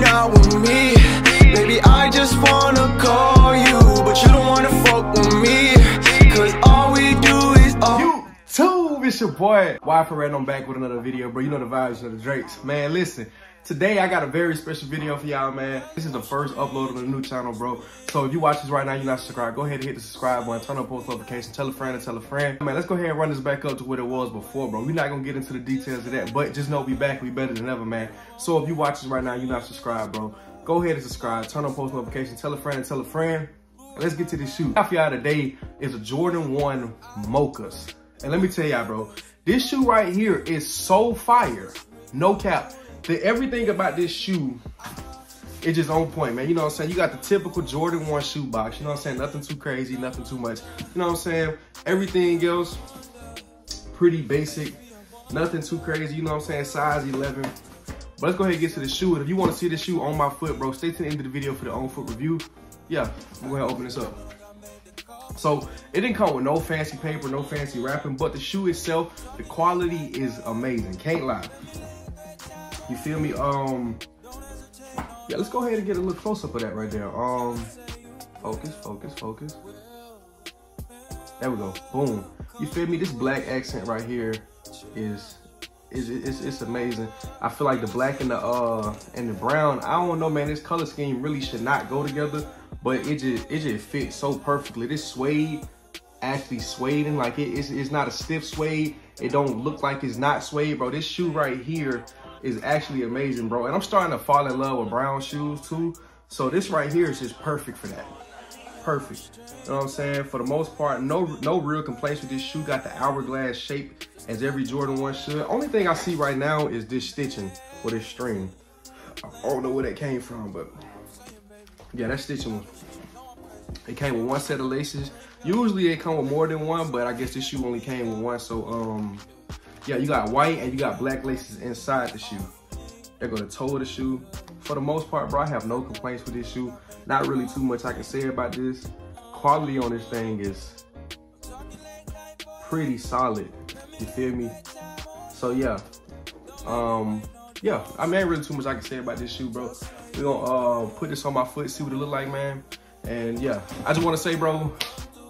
not with me. Baby, I just wanna call you, but you don't wanna fuck with me. Cause all we do is all. YouTube, it's your boy, YFN Redd. I'm back with another video, bro. You know the vibes of the Drakes. Man, listen. Today, I got a very special video for y'all, man. This is the first upload on the new channel, bro. So if you watch this right now, you're not subscribed, go ahead and hit the subscribe button, turn on post notifications, tell a friend and tell a friend. Man, let's go ahead and run this back up to what it was before, bro. We're not gonna get into the details of that, but just know we back, we better than ever, man. So if you watch this right now, you're not subscribed, bro. Go ahead and subscribe, turn on post notifications, tell a friend and tell a friend. Let's get to this shoe. Half y'all today is a Jordan 1 Mochas. And let me tell y'all, bro, this shoe right here is so fire. No cap the everything about this shoe it's just on point, man. You know what I'm saying? You got the typical Jordan 1 shoe box. You know what I'm saying? Nothing too crazy, nothing too much. You know what I'm saying? Everything else, pretty basic. Nothing too crazy. You know what I'm saying? Size 11. But let's go ahead and get to the shoe. And if you want to see the shoe on my foot, bro, stay to the end of the video for the on foot review. Yeah, I'm going to open this up. So it didn't come with no fancy paper, no fancy wrapping, but the shoe itself, the quality is amazing. Can't lie. You feel me? Um, yeah, let's go ahead and get a little close up of that right there. Um, focus, focus, focus. There we go. Boom. You feel me? This black accent right here is is it's, it's amazing. I feel like the black and the uh and the brown. I don't know, man. This color scheme really should not go together, but it just it just fits so perfectly. This suede actually suede and like it, it's it's not a stiff suede. It don't look like it's not suede, bro. This shoe right here is actually amazing, bro. And I'm starting to fall in love with brown shoes too. So this right here is just perfect for that. Perfect. You know what I'm saying? For the most part, no no real complaints with this shoe. Got the hourglass shape as every Jordan 1 should. Only thing I see right now is this stitching with this string. I don't know where that came from, but yeah, that stitching it came with one set of laces. Usually they come with more than one, but I guess this shoe only came with one. So um, yeah, you got white and you got black laces inside the shoe. They're gonna toe the shoe. For the most part, bro, I have no complaints with this shoe. Not really too much I can say about this. Quality on this thing is pretty solid. You feel me? So yeah. Um, yeah, I mean, ain't really too much I can say about this shoe, bro. We're gonna uh, put this on my foot, see what it look like, man. And yeah, I just wanna say, bro,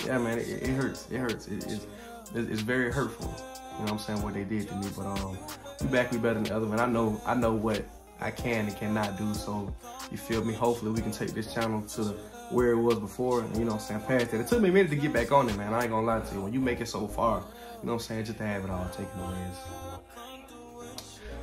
yeah, man, it, it hurts. It hurts. It, it's, it's very hurtful. You know what I'm saying? What they did to me. But um, we back, we better than the other one. I know, I know what I can and cannot do. So you feel me? Hopefully we can take this channel to where it was before. And, you know what I'm saying? Past that. It took me a minute to get back on it, man. I ain't gonna lie to you. When you make it so far, you know what I'm saying? Just to have it all taken away is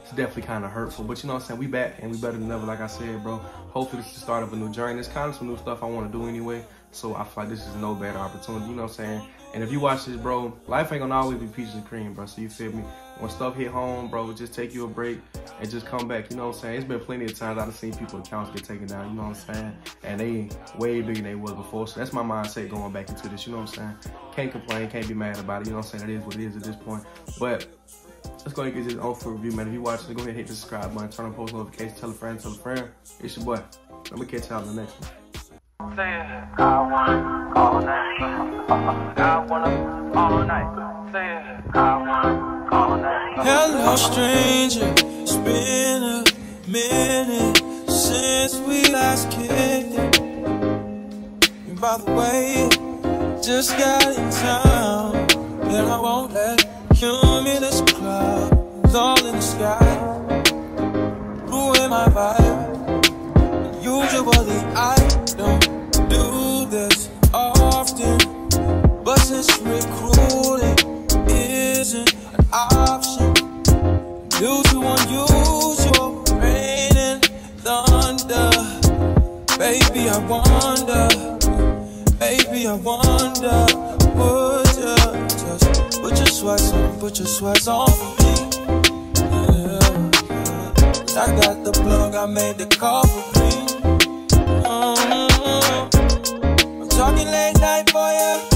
it's definitely kind of hurtful. But you know what I'm saying? We back and we better than ever, like I said, bro. Hopefully this is the start of a new journey. It's kind of some new stuff I want to do anyway. So I feel like this is no better opportunity, you know what I'm saying? And if you watch this, bro, life ain't gonna always be peaches and cream, bro. So you feel me? When stuff hit home, bro, just take you a break and just come back. You know what I'm saying? It's been plenty of times I've seen people accounts get taken down. You know what I'm saying? And they way bigger than they was before. So that's my mindset going back into this. You know what I'm saying? Can't complain, can't be mad about it. You know what I'm saying? It is what it is at this point. But let's go ahead and get this on for review, man. If you watch watching, go ahead and hit the subscribe button, turn on post notifications, tell a friend, tell a friend. It's your boy. Let me catch y'all in the next one. Hello, stranger. It's been a minute since we last kicked it. And by the way, just got in town. And I won't let cumulus clouds all in the sky recruiting isn't an option due to unusual rain and thunder, baby I wonder, baby I wonder, would you just put your sweats on, put your sweats on for me? Yeah. I got the plug, I made the call for me. Uh-huh. I'm talking late night for you.